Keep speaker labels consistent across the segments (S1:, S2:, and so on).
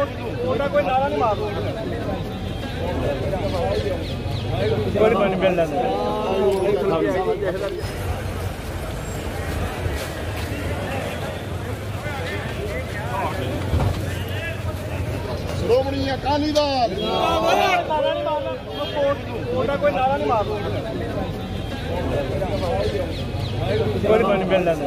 S1: ਉਹਦਾ ਕੋਈ ਨਾਰਾ ਨਹੀਂ ਮਾਰਦਾ। ਕੋਈ ਨਹੀਂ ਮਿਲ ਲੈਂਦਾ।
S2: ਸ਼੍ਰੋਮਣੀ ਅਕਾਲੀ ਦਲ।
S1: ਨਾਰਾ ਨਹੀਂ ਮਾਰਦਾ ਉਹਦਾ ਕੋਈ ਨਾਰਾ ਨਹੀਂ ਮਾਰਦਾ। ਕੋਈ ਨਹੀਂ ਮਿਲ ਲੈਂਦਾ।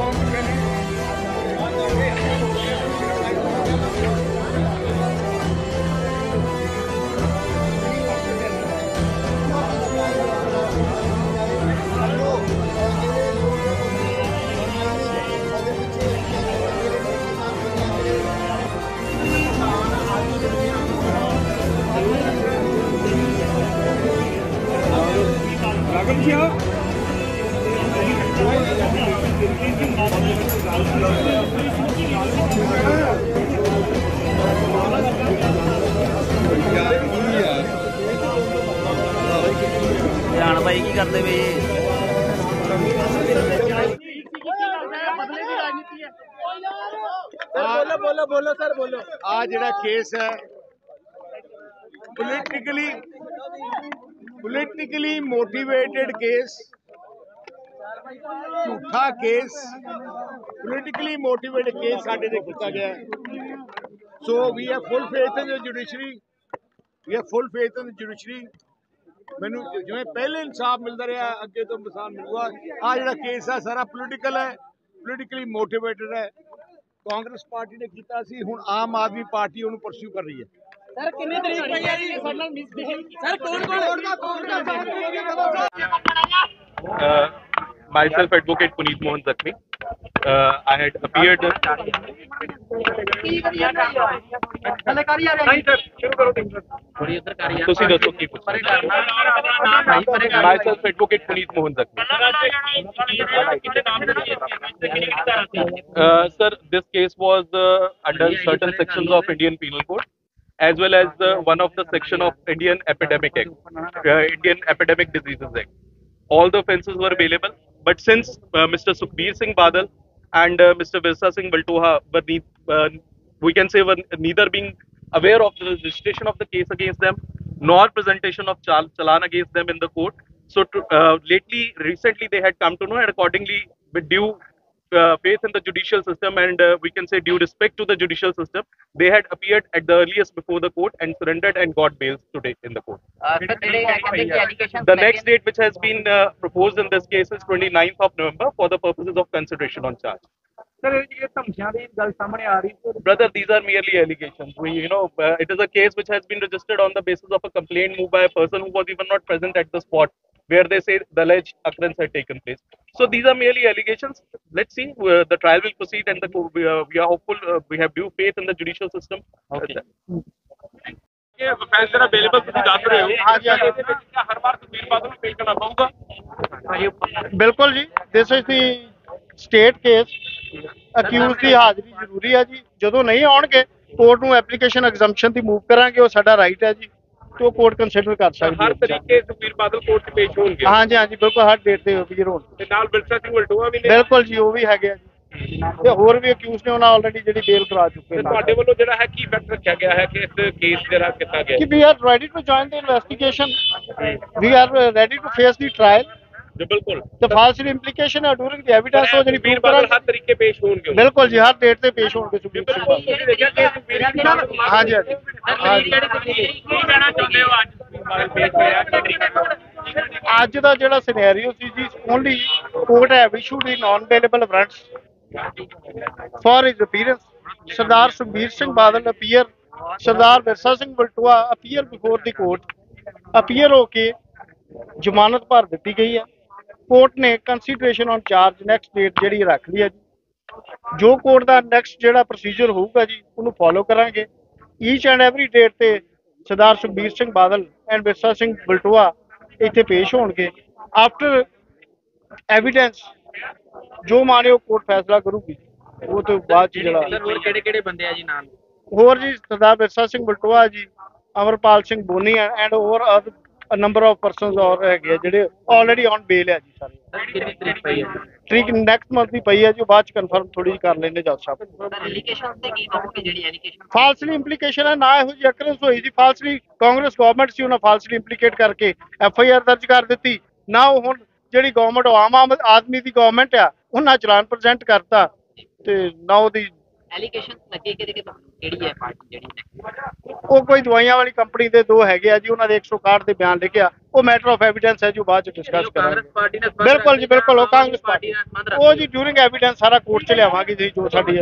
S1: ਜੀ
S3: ਜਾਣ ਭਾਈ ਕੀ ਕਰਦੇ ਵੇ
S1: ਬੋਲੋ ਬੋਲੋ ਬੋਲੋ ਸਰ ਬੋਲੋ।
S2: ਆ ਜਿਹੜਾ ਕੇਸ ਹੈ ਪੋਲੀਟੀਕਲੀ ਪੋਲੀਟੀਕਲੀ ਮੋਟੀਵੇਟਿਡ ਕੇਸ ਝੂਠਾ ਕੇਸ ਪੋਲੀਟੀਕਲੀ ਮੋਟੀਵੇਟਡ ਕੇਸ ਸਾਡੇ ਤੇ ਕੀਤਾ ਗਿਆ ਹੈ। So we have full faith in the judiciary we have full faith in the judiciary ਮੈਨੂੰ ਜਿਵੇਂ ਪਹਿਲੇ ਇਨਸਾਫ ਮਿਲਦਾ ਰਿਹਾ, ਅੱਗੇ ਤੋਂ ਮਿਸਾਲ ਮਿਲੂਗਾ। ਆ ਜਿਹੜਾ ਕੇਸ ਹੈ ਸਾਰਾ ਪੋਲੀਟੀਕਲ ਹੈ ਪੋਲੀਟੀਕਲੀ ਮੋਟੀਵੇਟਡ ਹੈ। ਕਾਂਗਰਸ ਪਾਰਟੀ ਨੇ ਕੀਤਾ ਸੀ, ਹੁਣ ਆਮ ਆਦਮੀ ਪਾਰਟੀ ਉਹਨੂੰ ਪਰਸਿਊ ਕਰ ਰਹੀ ਹੈ।
S1: ਸਰ ਕਿੰਨੇ ਤਰੀਕ ਪਈ ਹੈ ਜੀ ਸਾਡੇ ਨਾਲ ਮਿਸਬਿਹੇਵ ਸਰ ਕੌਣ ਕੌਣ ਦਾ ਕੌਣ ਦਾ
S4: uh, myself, Advocate Puneet Mohan Zakmi. Uh, I had appeared.
S3: ਥੋੜੀ ਉਧਰ ਕਰ ਯਾਰ
S4: ਤੁਸੀਂ ਦੱਸੋ ਕੀ ਪੁੱਛਣਾ Myself, Advocate Puneet Mohan Zakmi. Uh, sir, this case was uh, under certain sections of Indian Penal Code, as well as uh, one of the section of Indian Epidemic Act, uh, Indian Epidemic Diseases Act. All the offences were available, but since uh, Mr. Sukhbir Singh Badal and uh, Mr. Virsa Singh Baltoha were ne- uh, we can say were neither being aware of the registration of the case against them nor presentation of chal- challan against them in the court. So to, lately, recently they had come to know, and accordingly, with due uh, faith in the judicial system and uh, we can say due respect to the judicial system, they had appeared at the earliest before the court and surrendered and got bail today in the court.
S3: Uh, so today, the,
S4: the next date which has been uh, proposed in this case is 29th of November for the purposes of consideration on charge. Brother, these are merely allegations. We, you know, uh, it is a case which has been registered on the basis of a complaint moved by a person who was even not present at the spot where they say the alleged occurrence had taken place. So these are merely allegations. Let's see. Uh, the trial will proceed, and the, we, are, we are hopeful. Uh, we have due faith in the judicial system. Okay. ਫੈਸਲਾ ਜਿਹੜਾ available ਤੁਸੀਂ ਦੱਸ ਰਹੇ ਹੋ ਹਾਂਜੀ ਹਾਂਜੀ ਇਹਦੇ ਵਿੱਚ ਹਰ ਵਾਰ ਸੁਖਬੀਰ ਬਾਦਲ ਨੂੰ ਪੇਸ਼ ਕਰਨਾ ਪਊਗਾ
S5: ਬਿਲਕੁਲ ਜੀ this is the state case accused ਦੀ ਹਾਜ਼ਰੀ ਜ਼ਰੂਰੀ ਹੈ ਜੀ ਜਦੋਂ ਨਹੀਂ ਆਉਣਗੇ ਕੋਰਟ ਨੂੰ ਐਪਲੀਕੇਸ਼ਨ ਐਗਜ਼ੈਂਪਸ਼ਨ ਦੀ ਮੂਵ ਕਰਾਂਗੇ ਉਹ ਸਾਡਾ ਰਾਈਟ ਹੈ ਜੀ ਤੇ ਉਹ ਕੋਰਟ ਕੰਸੀਡਰ ਕਰ ਸਕਦੀ
S4: ਹਰ ਤਰੀਕੇ ਸੁਖਬੀਰ ਬਾਦਲ ਕੋਰਟ 'ਚ ਪੇਸ਼ ਹੋਣਗੇ।
S5: ਹਾਂਜੀ ਹਾਂਜੀ ਬਿਲਕੁਲ ਹਰ ਡੇਟ ਤੇ ਵੀਰ ਹੋਣ
S4: ਤੇ ਨਾਲ ਬਿਰਸਾ ਸਿੰਘ ਵਲਟੋਆ ਵੀ ਨੇ।
S5: ਬਿਲਕੁਲ ਜੀ ਉਹ ਵੀ ਹੈਗੇ ਆ ਜੀ। ਤੇ ਹੋਰ ਵੀ ਅਕਿਊਜ਼ ਨੇ ਉਹਨਾਂ ਆਲਰੇਡੀ ਜਿਹੜੀ ਬੇਲ ਕਰਾ ਚੁੱਕੇ ਨੇ।
S4: ਤੁਹਾਡੇ ਵੱਲੋਂ ਜਿਹੜਾ ਹੈ ਕੀ ਫੈਕਟ ਰੱਖਿਆ ਗਿਆ ਹੈ ਕਿ ਇਸ ਕੇਸ ਜਿਹੜਾ ਕੀਤਾ ਗਿਆ?
S5: ਕਿ we are ready to join the investigation we are ready to face the trial
S4: ਜੀ ਬਿਲਕੁਲ।
S5: ਜਿਹੜੀ
S4: ਬਾਦਲ ਹਰ ਤਰੀਕੇ ਪੇਸ਼ ਹੋਣਗੇ।
S5: ਜੀ ਹਰ ਡੇਟ ਤੇ ਪੇਸ਼ ਹੋਣਗੇ ਸੁਖਬੀਰ ਸਿੰਘ
S4: ਬਿਲਕੁਲ।
S5: ਬਾਦਲ।
S4: ਤੁਸੀਂ ਦੇਖਿਆ ਕਿ ਸੁਖਬੀਰ ਸਿੰਘ ਬਾਦਲ
S5: ਹਾਂਜੀ ਹਾਂਜੀ। ਹਾਂਜੀ।
S4: ਕੀ ਕਹਿਣਾ ਚਾਹੁੰਦੇ ਹੋ ਅੱਜ ਸੁਖਬੀਰ ਬਾਦਲ ਪੇਸ਼ ਹੋਇਆ ਕੀ ਤਰੀਕਾ
S5: ਅੱਜ ਦਾ ਜਿਹੜਾ ਸਿਨੈਰੀਓ ਸੀ ਜੀ only court have issued in non available warrants for his appearance Sardar Sukhbir Singh Badal appear Sardar Virsa Singh Baltoa appear before the court appear ਹੋ ਕੇ ਜ਼ਮਾਨਤ ਭਰ ਦਿੱਤੀ ਗਈ ਹੈ। ਕੋਰਟ ਨੇ consideration on charge next date ਜਿਹੜੀ ਰੱਖ ਲਈ ਹੈ ਜੀ। ਜੋ ਕੋਰਟ ਦਾ ਨੈਕਸਟ ਜਿਹੜਾ ਪ੍ਰੋਸੀਜਰ ਹੋਊਗਾ ਜੀ ਉਹਨੂੰ ਫੋਲੋ ਕਰਾਂਗੇ। ਈਚ ਐਂਡ ਐਵਰੀ ਡੇਟ ਤੇ ਸਰਦਾਰ ਸੁਖਬੀਰ ਸਿੰਘ ਬਾਦਲ ਐਂਡ ਵਿਰਸਾ ਸਿੰਘ ਬਲਟੋਆ ਇੱਥੇ ਪੇਸ਼ ਹੋਣਗੇ। ਆਫਟਰ ਐਵੀਡੈਂਸ ਜੋ ਮਾਨਯੋਗ ਕੋਰਟ ਫੈਸਲਾ ਕਰੂਗੀ ਉਹ ਤੋਂ ਬਾਅਦ ਜਿਹੜਾ
S3: ਹੋਰ ਕਿਹੜੇ ਕਿਹੜੇ ਬੰਦੇ ਆ ਜੀ ਨਾਲ?
S5: ਹੋਰ ਜੀ ਸਰਦਾਰ ਵਿਰਸਾ ਸਿੰਘ ਬਲਟੋਆ ਜੀ ਅਮਰਪਾਲ ਸਿੰਘ ਬੋਨੀ ਐਂਡ ਹੋਰ ਨੰਬਰ ਆਫ ਪਰਸਨਸ ਔਰ ਹੈਗੇ ਆ ਜਿਹੜੇ ਆਲਰੇਡੀ ਔਨ ਬੇਲ ਹੈ ਜੀ ਸਾਰੇ।
S3: ਕਿੰਨੀ ਤਰੀਕ ਪਈ ਹੈ
S5: ਤਰੀਕ ਨੈਕਸਟ ਮੰਥ ਦੀ ਪਈ ਹੈ ਜੀ, ਉਹ ਬਾਅਦ ਚ ਕਨਫਰਮ ਥੋੜੀ ਜਿਹੀ ਕਰ ਲੈਂਦੇ ਜੱਜ ਸਾਹਿਬ।
S3: ਐਲੀਗੇਸ਼ਨ ਤੇ ਕੀ ਕਹੋਗੇ ਜਿਹੜੀ ਐਲੀਗੇਸ਼ਨ
S5: ਫਾਲਸਲੀ ਇੰਪਲੀਕੇਸ਼ਨ ਹੈ ਨਾ ਇਹੋ ਜਿਹੀ ਅਕਰੈਂਸ ਹੋਈ ਜੀ। ਫਾਲਸਲੀ ਕਾਂਗਰਸ ਗਵਰਨਮੈਂਟ ਸੀ, ਉਹਨਾਂ ਫਾਲਸਲੀ ਇੰਪਲੀਕੇਟ ਕਰਕੇ ਐਫ ਆਈ ਆਰ ਦਰਜ ਕਰ ਦਿੱਤੀ। ਨਾ ਉਹ ਹੁਣ ਜਿਹੜੀ ਗਵਰਨਮੈਂਟ ਆਮ ਆਮ ਆਦਮੀ ਦੀ ਗਵਰਨਮੈਂਟ ਆ, ਉਹਨਾਂ ਚਲਾਨ ਪ੍ਰੈਜ਼ੈਂਟ ਕਰਤਾ। ਤੇ ਨਾ ਉਹਦੀ
S3: ਐਲੀਗੇਸ਼ਨ ਲੱਗੇ ਕਿ ਕਿਹੜੀ ਹੈ ਪਾਰਟੀ ਜਿਹੜੀ ਹੈ?
S5: ਉਹ ਕੋਈ ਦਵਾਈਆਂ ਵਾਲੀ ਕੰਪਨੀ ਦੇ ਦੋ ਹੈਗੇ ਆ ਜੀ ਉਹਨਾਂ ਦੇ 161 ਦੇ ਬਿਆਨ ਲਿਖਿਆ ਉਹ ਮੈਟਰ ਆਫ ਐਵੀਡੈਂਸ ਹੈ ਜੋ ਬਾਅਦ ਚ ਡਿਸਕਸ ਕਰਾਂਗੇ। ਬਿਲਕੁਲ ਜੀ ਬਿਲਕੁਲ ਉਹ ਕਾਂਗਰਸ ਪਾਰਟੀ ਉਹ ਜੀ ਡਿਊਰਿੰਗ ਐਵੀਡੈਂਸ ਸਾਰਾ ਕੋਰਟ ਚ ਲਿਆਵਾਂਗੇ ਜੀ ਜੋ ਸਾਡੀ